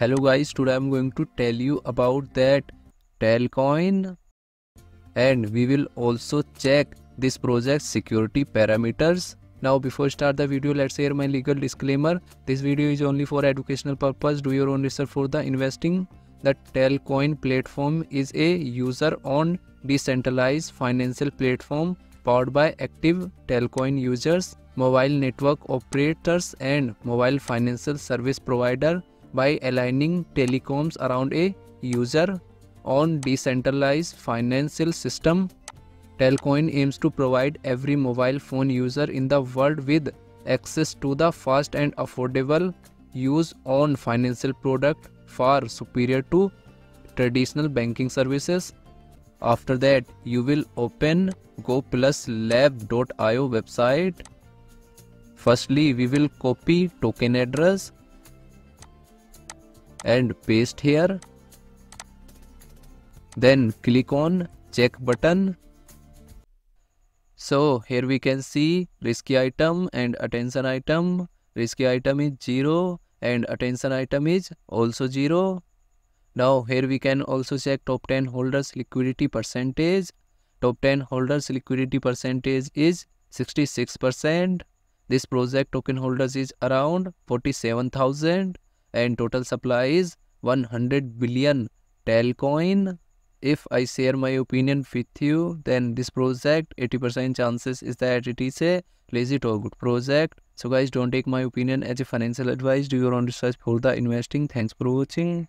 hello guys. Today i'm going to tell you about that telcoin and we will also check this project security parameters. Now before start the video let's hear my legal disclaimer. This video is only for educational purpose. Do your own research for the investing. The telcoin platform is a user owned decentralized financial platform powered by active telcoin users mobile network operators and mobile financial service provider by aligning telecoms around a user on decentralized financial system. Telcoin aims to provide every mobile phone user in the world with access to the fast and affordable use on financial product far superior to traditional banking services. After that, you will open GoPlusLab.io website. Firstly, we will copy token address and paste here. Then click on check button. So here we can see risky item and attention item. Risky item is 0 and attention item is also 0 now here we can also check top 10 holders liquidity percentage. Top 10 holders liquidity percentage is 66 percent. This project token holders is around 47000 and total supply is 100 billion Telcoin. if i share my opinion with you then this project 80% chances is that it is a legit or good project. So guys don't take my opinion as a financial advice. Do your own research for the investing. Thanks for watching